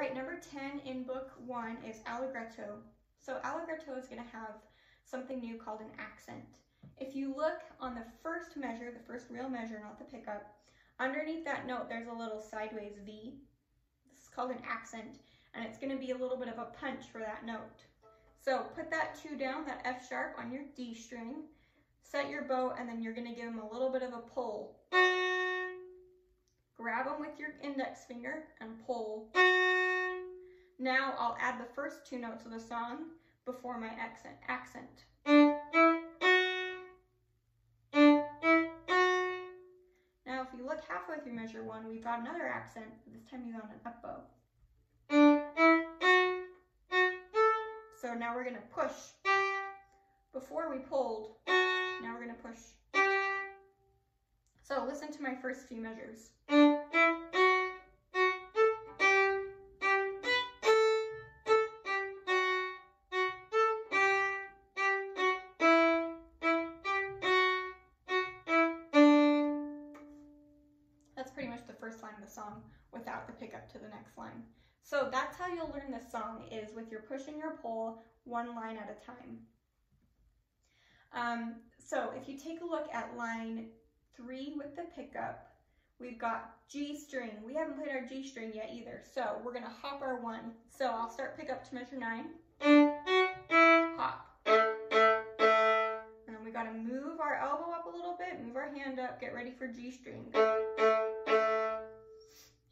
Right, number 10 in book one is allegretto. So allegretto is gonna have something new called an accent. If you look on the first measure, the first real measure, not the pickup, underneath that note, there's a little sideways V. This is called an accent, and it's gonna be a little bit of a punch for that note. So put that two down, that F sharp on your D string, set your bow, and then you're gonna give them a little bit of a pull. Grab them with your index finger and pull. Now I'll add the first two notes of the song before my accent. accent. Now if you look halfway through measure one, we've got another accent, this time he's on an up bow. So now we're gonna push. Before we pulled, now we're gonna push. So listen to my first few measures. First line of the song without the pickup to the next line. So that's how you'll learn this song is with your push and your pull, one line at a time. Um, so if you take a look at line three with the pickup, we've got G string. We haven't played our G string yet either. So we're gonna hop our one. So I'll start pickup to measure nine, hop. And then we gotta move our elbow up a little bit, move our hand up, get ready for G string.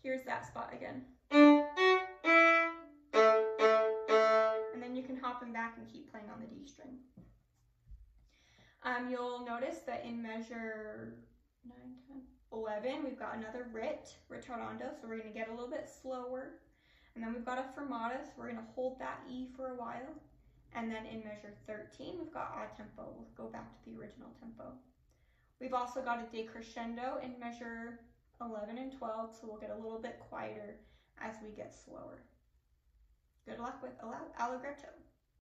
Here's that spot again. And then you can hop them back and keep playing on the D string. Um, you'll notice that in measure 9, 10, 11, we've got another rit, ritardando, so we're going to get a little bit slower. And then we've got a fermata, so we're going to hold that E for a while. And then in measure 13, we've got a tempo. We'll go back to the original tempo. We've also got a decrescendo in measure 11 and 12, so we'll get a little bit quieter as we get slower. Good luck with Allegretto.